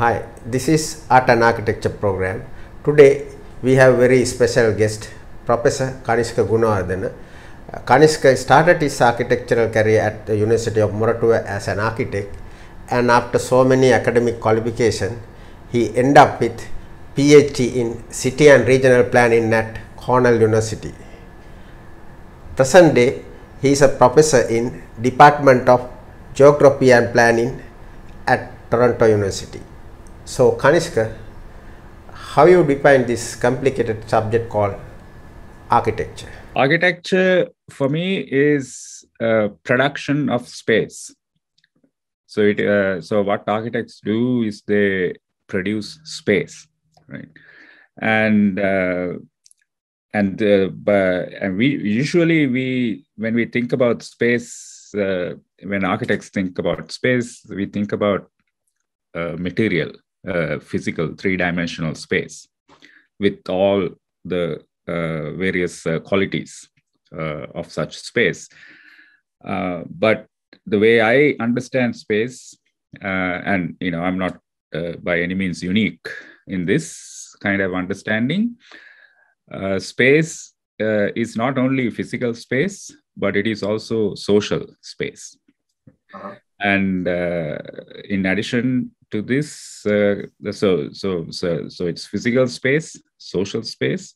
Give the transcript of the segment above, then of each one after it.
Hi, this is Art and Architecture program. Today we have very special guest, Professor Kanishka Goonewardena. Uh, Kanishka started his architectural career at the University of Moratuwa as an architect and after so many academic qualification, he ended up with PhD in City and Regional Planning at Cornell University. Present day, he is a professor in Department of Geography and Planning at Toronto University. So, Kanishka, how you define this complicated subject called architecture? Architecture for me is uh, production of space. So it uh, so what architects do is they produce space, right? And uh, and uh, but and we usually we when we think about space uh, when architects think about space we think about uh, material uh, physical three-dimensional space with all the uh, various uh, qualities of such space but the way i understand space and you know i'm not by any means unique in this kind of understanding uh, space uh, is not only physical space, but it is also social space. Uh-huh. And uh, in addition to this, uh, so, so, so, so it's physical space, social space,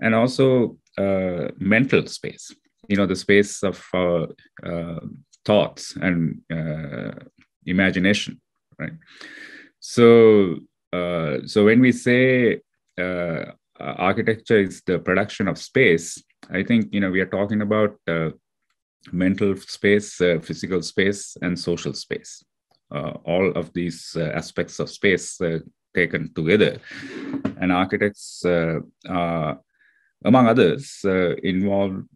and also uh, mental space, you know, the space of uh, thoughts and imagination, right? So, so when we say uh, architecture is the production of space, I think you know we are talking about uh, mental space, uh, physical space, and social space. Uh, all of these uh, aspects of space uh, taken together, and architects, are among others, involved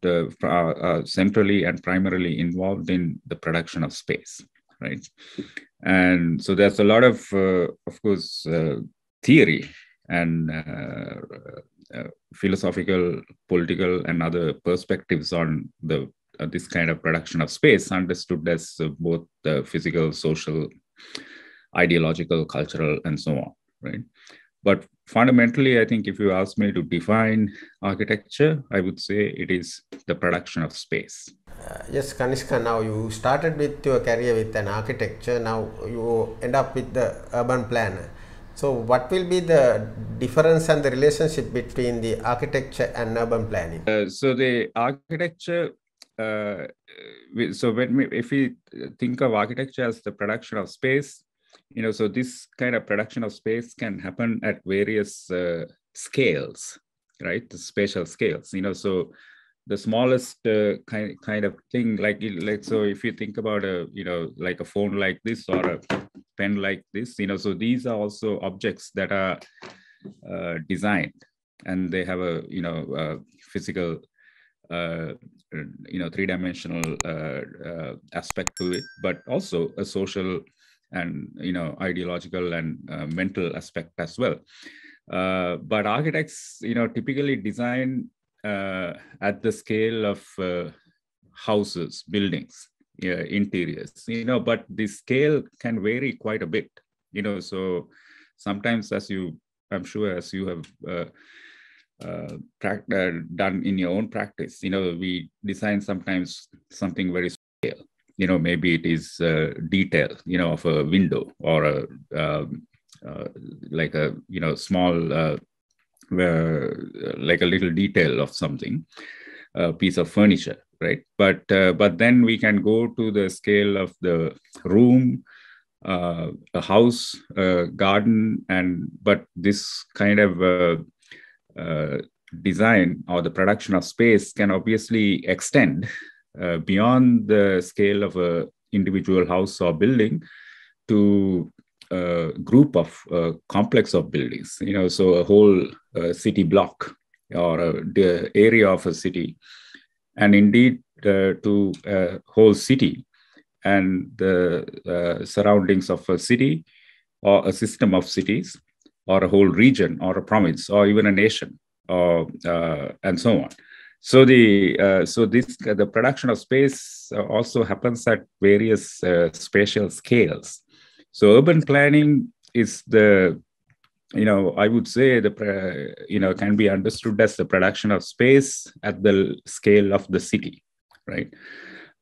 centrally and primarily involved in the production of space, right? And so there's a lot of, of course, theory and uh, uh, philosophical, political, and other perspectives on the uh, this kind of production of space, understood as both the physical, social, ideological, cultural, and so on. Right, but fundamentally, I think if you ask me to define architecture, I would say it is the production of space. Uh, yes, Kanishka, now you started with your career with an architecture, now you end up with the urban planner. So, what will be the difference and the relationship between the architecture and urban planning? Uh, so, the architecture, uh, so when we, if we think of architecture as the production of space, you know, so this kind of production of space can happen at various uh, scales, right? The spatial scales, you know, so the smallest uh, kind kind of thing like like so if you think about a you know like a phone like this or a pen like this you know so these are also objects that are uh, designed and they have a you know physical uh, you know three-dimensional uh, uh, aspect to it but also a social and you know ideological and uh, mental aspect as well. But architects you know typically design at the scale of houses, buildings, yeah, interiors, you know, but the scale can vary quite a bit, you know, so sometimes as you, I'm sure as you have uh, uh, uh, done in your own practice, you know, we design sometimes something very scale, you know, maybe it is uh, detail, you know, of a window or a, um, uh, like a, you know, small uh, like a little detail of something, a piece of furniture, right? But uh, but then we can go to the scale of the room, uh, a house, a garden, and but this kind of uh, uh design or the production of space can obviously extend uh, beyond the scale of a individual house or building to a group of a complex of buildings you know so a whole uh, city block or a, the area of a city. And indeed uh, to a whole city and the uh, surroundings of a city or a system of cities or a whole region or a province or even a nation or uh, and so on. So the uh, so this the production of space also happens at various spatial scales. So urban planning is the you know i would say the you know can be understood as the production of space at the scale of the city right?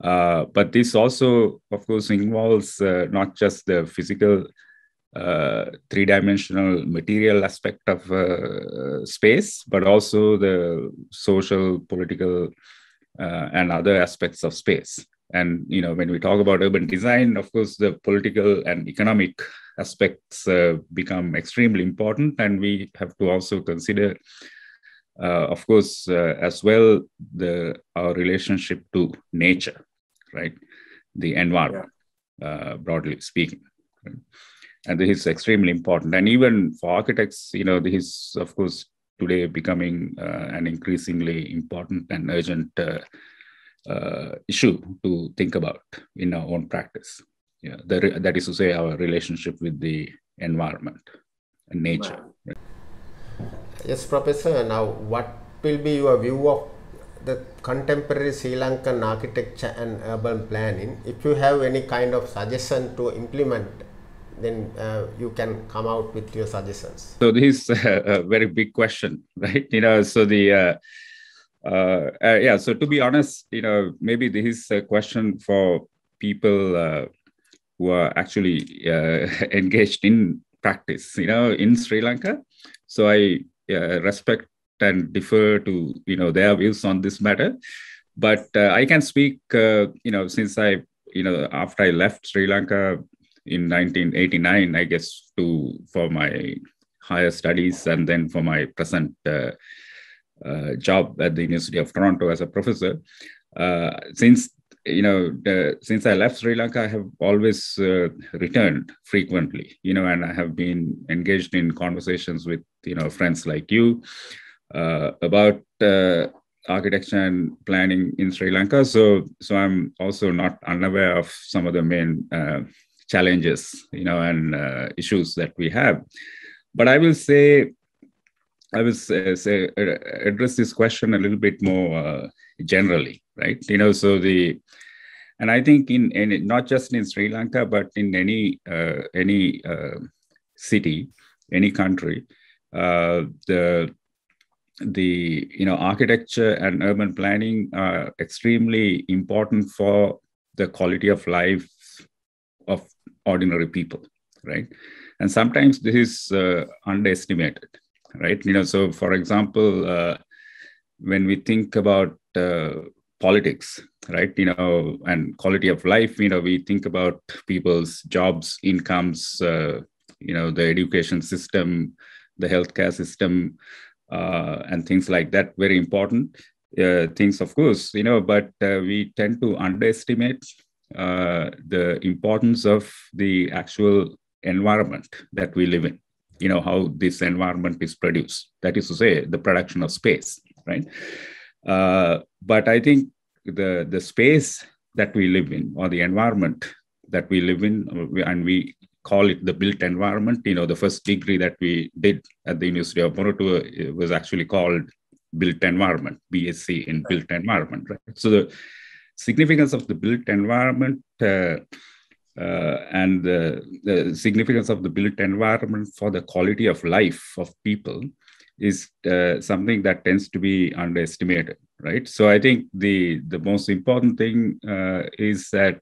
Uh, but this also of course involves uh, not just the physical uh, three-dimensional material aspect of uh, space but also the social political uh, and other aspects of space. And you know when we talk about urban design of course the political and economic aspects uh, become extremely important. And we have to also consider uh, of course uh, as well the our relationship to nature right? The environment uh, broadly speaking. right? And this is extremely important and even for architects you know this is of course today becoming uh, an increasingly important and urgent uh, uh, issue to think about in our own practice. Yeah, that, is to say, our relationship with the environment and nature. Right. Yes, Professor. Now, what will be your view of the contemporary Sri Lankan architecture and urban planning? If you have any kind of suggestion to implement, then uh, you can come out with your suggestions. So this is a, very big question, right? You know, so the uh, uh, uh, yeah, so to be honest, you know, maybe this is a question for people uh, who are actually uh, engaged in practice, you know, in Sri Lanka. So I respect and defer to you know their views on this matter, but I can speak, you know, since I you know after I left Sri Lanka in 1989, I guess to for my higher studies and then for my present uh, job at the University of Toronto as a professor. Uh, since you know, the, since I left Sri Lanka, I have always uh, returned frequently. You know, and I have been engaged in conversations with you know friends like you about architecture and planning in Sri Lanka. So, so I'm also not unaware of some of the main uh, challenges, you know, and uh, issues that we have. But I will say I will say, say address this question a little bit more uh, generally, right? You know, so the and I think in, in not just in Sri Lanka, but in any uh, any uh, city, any country, uh, the the you know architecture and urban planning are extremely important for the quality of life of ordinary people, right? And sometimes this is uh, underestimated right? You know, so for example, uh, when we think about uh, politics, right? You know, and quality of life, you know, we think about people's jobs, incomes, uh, you know, the education system, the healthcare system, uh, and things like that. Very important uh, things, of course, you know, but we tend to underestimate Uh, the importance of the actual environment that we live in. You know how this environment is produced. That is to say the production of space right? Uh, but i think the the space that we live in or the environment that we live in uh, and we call it the built environment you know the first degree that we did at the university of Moratuwa uh, was actually called built environment bsc in built environment right? So the significance of the built environment uh, uh, and the, the, significance of the built environment for the quality of life of people is uh, something that tends to be underestimated right? So i think the the most important thing is that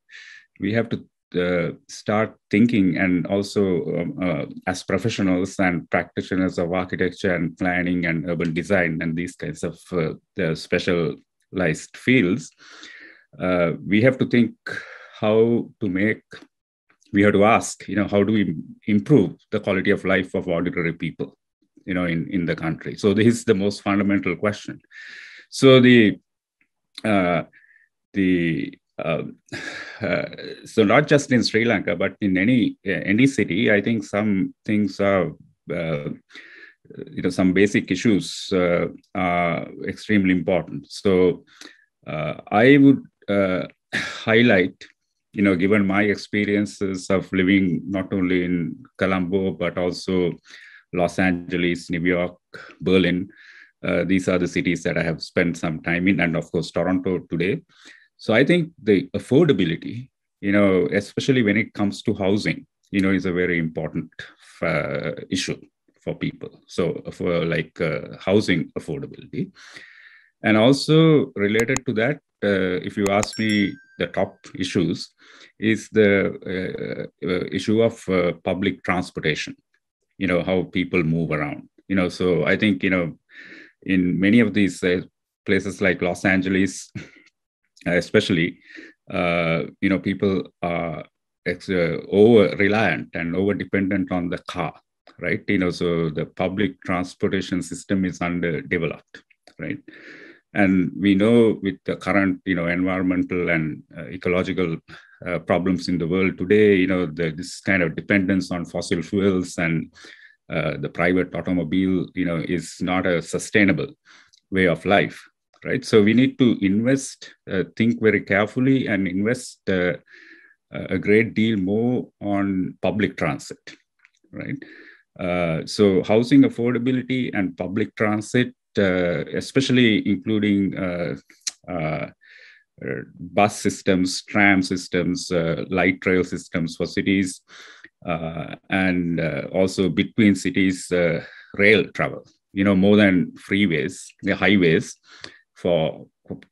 we have to uh, start thinking and also um, uh, as professionals and practitioners of architecture and planning and urban design and these kinds of uh, specialized fields we have to think how to make we have to ask you know how do we improve the quality of life of ordinary people you know in in the country so this is the most fundamental question so the uh, the uh, uh, so not just in Sri Lanka, but in any any city, I think some things are uh, you know some basic issues uh, are extremely important. So uh, I would highlight you know, given my experiences of living not only in Colombo, but also Los Angeles, New York, Berlin, uh, these are the cities that I have spent some time in, and of course, Toronto today. So I think the affordability, you know, especially when it comes to housing, you know, is a very important uh, issue for people. So for like uh, housing affordability, and also related to that, uh, if you ask me, the top issues is the uh, issue of public transportation. You know how people move around. You know, so I think you know in many of these places like Los Angeles, especially, uh, you know, people are uh, over reliant and over dependent on the car, right? You know, so the public transportation system is underdeveloped, right? And we know with the current, you know, environmental and uh, ecological uh, problems in the world today, you know, the, this kind of dependence on fossil fuels and uh, the private automobile, you know, is not a sustainable way of life, right? So we need to invest, uh, think very carefully, and invest uh, a great deal more on public transit, right? Uh, so housing affordability and public transit, especially including uh, uh, bus systems, tram systems, light rail systems for cities, and also between cities, rail travel. You know, more than freeways, the highways for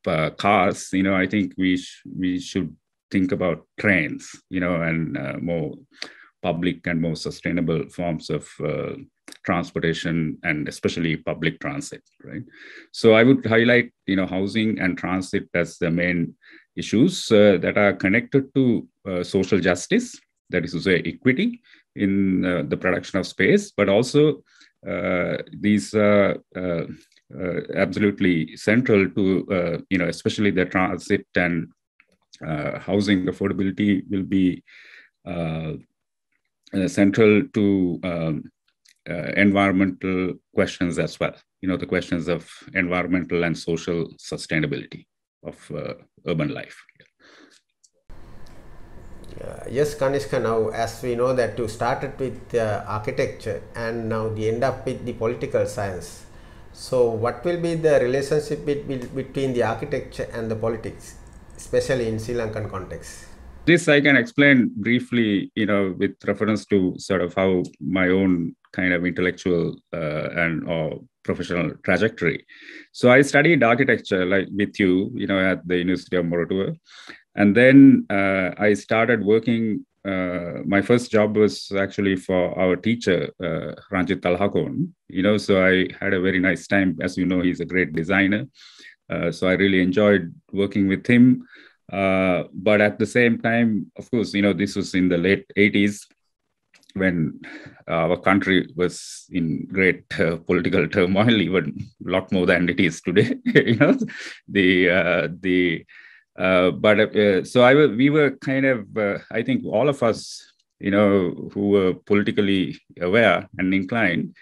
uh, cars, you know, I think we sh- we should think about trains, you know, and uh, more public and more sustainable forms of uh, transportation and especially public transit, right? So I would highlight, you know, housing and transit as the main issues uh, that are connected to uh, social justice, that is to say equity in uh, the production of space, but also these uh, absolutely central to uh, you know especially the transit and uh, housing affordability will be central to um, environmental questions as well you know the questions of environmental and social sustainability of urban life uh, yes, Kanishka, now as we know that you started with uh, architecture and now you end up with the political science. So, what will be the relationship between the architecture and the politics, especially in Sri Lankan context? This I can explain briefly, you know, with reference to sort of how my own kind of intellectual uh, and or professional trajectory. So I studied architecture like with you, you know, at the University of Moratuwa, and then uh, I started working uh, my first job was actually for our teacher, uh, Ranjit Alahakoon. You know, so I had a very nice time. As you know, he's a great designer. Uh, so I really enjoyed working with him. Uh, but at the same time, of course, you know, this was in the late 80s when our country was in great uh, political turmoil, even a lot more than it is today. you know, the uh, the uh, but uh, so I we were kind of, uh, I think all of us, you know, who were politically aware and inclined,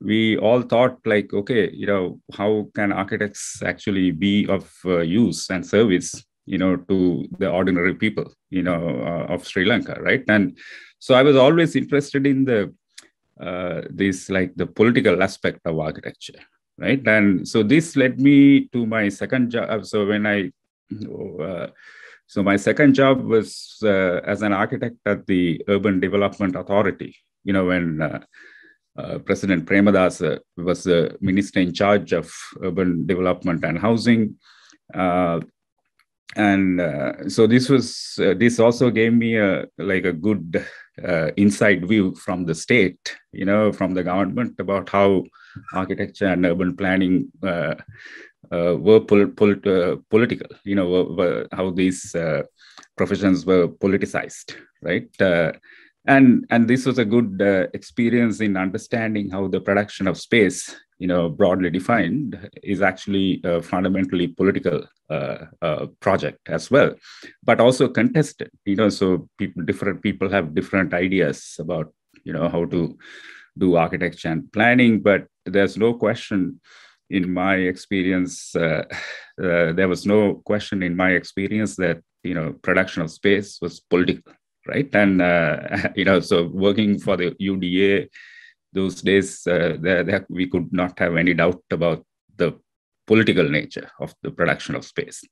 we all thought like, okay, you know, how can architects actually be of uh, use and service, you know, to the ordinary people, you know, uh, of Sri Lanka, right? And so I was always interested in the this like the political aspect of architecture, right? And so this led me to my second job. So when I uh, so my second job was uh, as an architect at the Urban Development Authority. You know, when uh, uh, President Premadasa was the minister in charge of urban development and housing. Uh, and uh, so this was this also gave me a like a good inside view from the state, you know, from the government about how architecture and urban planning uh, were pol- pol- uh, political, you know, were, were how these uh, professions were politicized, right? and and this was a good experience in understanding how the production of space you know broadly defined is actually a fundamentally political uh, uh, project as well but also contested you know so people different people have different ideas about you know how to do architecture and planning but there's no question in my experience, uh, uh, there was no question in my experience that you know production of space was political, right? And uh, you know, so working for the UDA those days, uh, there, there, we could not have any doubt about the political nature of the production of space.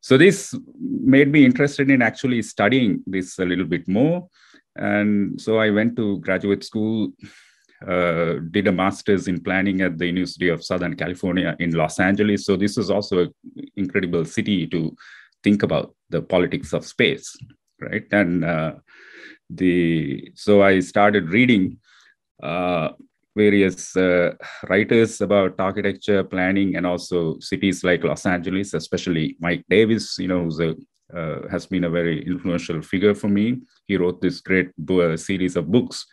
So this made me interested in actually studying this a little bit more and so I went to graduate school, uh, did a master's in planning at the University of Southern California in Los Angeles. So this is also an incredible city to think about the politics of space, right? And uh, the so I started reading various uh, writers about architecture, planning, and also cities like Los Angeles, especially Mike Davis, you know, who's a uh, has been a very influential figure for me. He wrote this great uh, series of books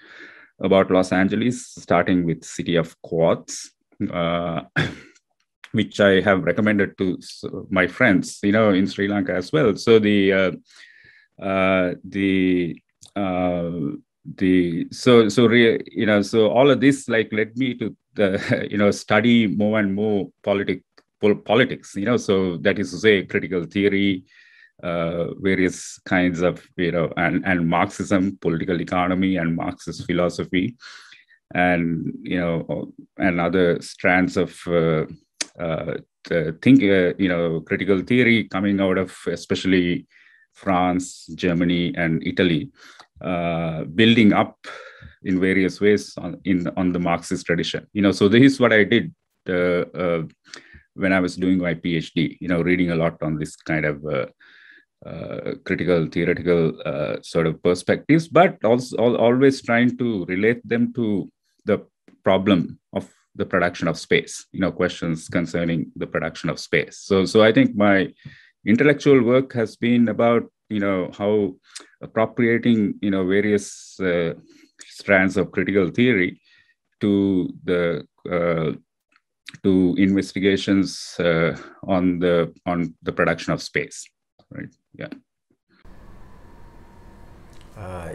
about Los Angeles, starting with City of Quartz, uh, which I have recommended to my friends, you know, in Sri Lanka as well. So the uh, uh, the uh, the so so re, you know so all of this like led me to the you know study more and more politic politics you know so that is to say critical theory uh, various kinds of you know and and marxism political economy and marxist philosophy and you know and other strands of uh, uh, think uh, you know critical theory coming out of especially france germany and italy uh, building up in various ways on, in on the marxist tradition you know so this is what i did uh, when i was doing my phd you know reading a lot on this kind of uh, critical theoretical uh, sort of perspectives, but also always trying to relate them to the problem of the production of space. You know, questions concerning the production of space. So, so I think my intellectual work has been about you know how appropriating you know various uh, strands of critical theory to the uh, to investigations uh, on the on the production of space right? Yeah. Uh,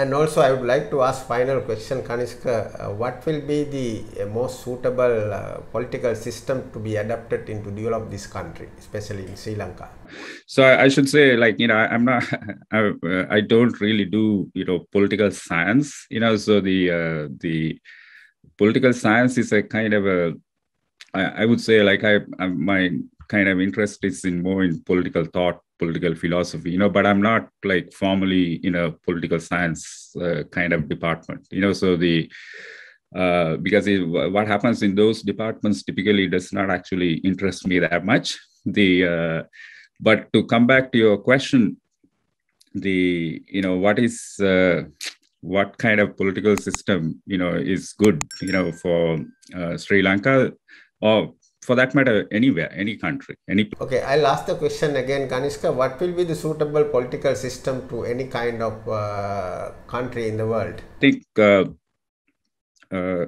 and also i would like to ask final question kanishka uh, what will be the uh, most suitable uh, political system to be adapted into develop this country especially in sri lanka? So i, should say like you know I, am not I, uh, I, don't really do you know political science you know. So the uh, the political science is a kind of a I, I would say like I, I my kind of interest is in more in political thought political philosophy you know but i'm not like formally in a political science uh, kind of department you know so the uh, because it, what happens in those departments typically does not actually interest me that much. The uh, but to come back to your question the you know what is uh, what kind of political system you know is good you know for uh, sri lanka or for that matter, anywhere, any country, any. Okay, I'll ask the question again, Kanishka. What will be the suitable political system to any kind of uh, country in the world? I think uh, uh,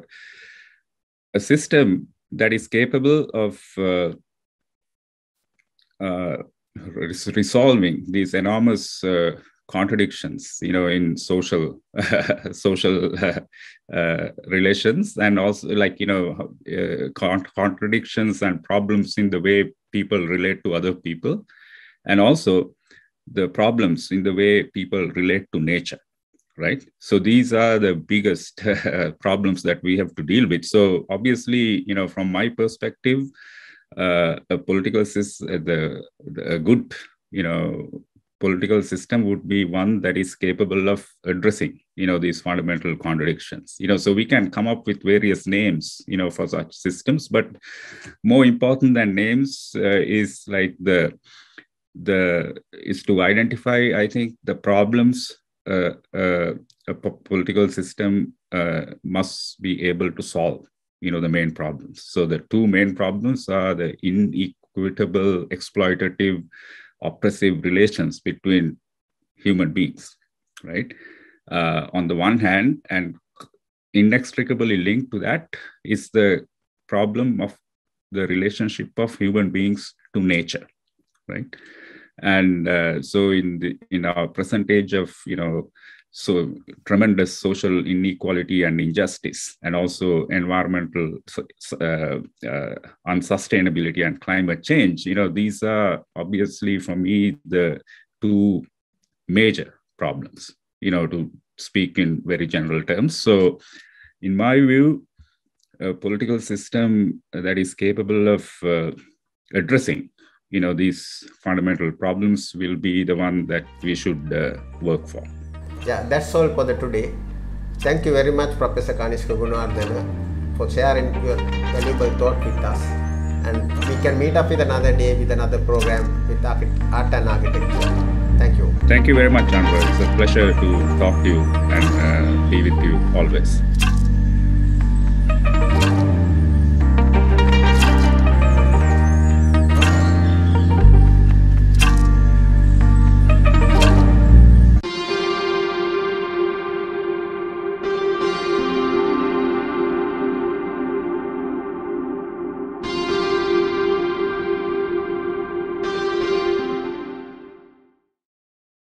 a system that is capable of uh, uh, resolving these enormous uh, contradictions you know in social social uh, relations and also like you know uh, con- contradictions and problems in the way people relate to other people and also the problems in the way people relate to nature right? So these are the biggest problems that we have to deal with. So obviously you know from my perspective uh, a political system the, the a good you know political system would be one that is capable of addressing you know these fundamental contradictions. You know so we can come up with various names you know for such systems but more important than names uh, is like the the is to identify i think the problems uh, uh, a political system uh, must be able to solve you know the main problems. So the two main problems are the inequitable exploitative oppressive relations between human beings, right? Uh, on the one hand, and inextricably linked to that is the problem of the relationship of human beings to nature, right? And uh, so, in the in our present age of you know so tremendous social inequality and injustice and also environmental uh, uh, unsustainability and climate change. You know these are obviously for me the two major problems you know to speak in very general terms. So in my view a political system that is capable of uh, addressing you know these fundamental problems will be the one that we should uh, work for Yeah, that's all for the today. Thank you very much, Professor Kanishka Goonewardena, for sharing your valuable thought with us. And we can meet up with another day with another program with art and architecture. Thank you. Thank you very much, Chandra. It's a pleasure to talk to you and uh, be with you always.